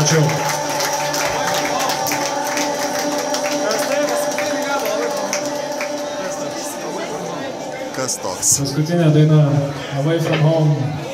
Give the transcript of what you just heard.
Ačiū. Kas toks? Paskutinė daina Away from Home.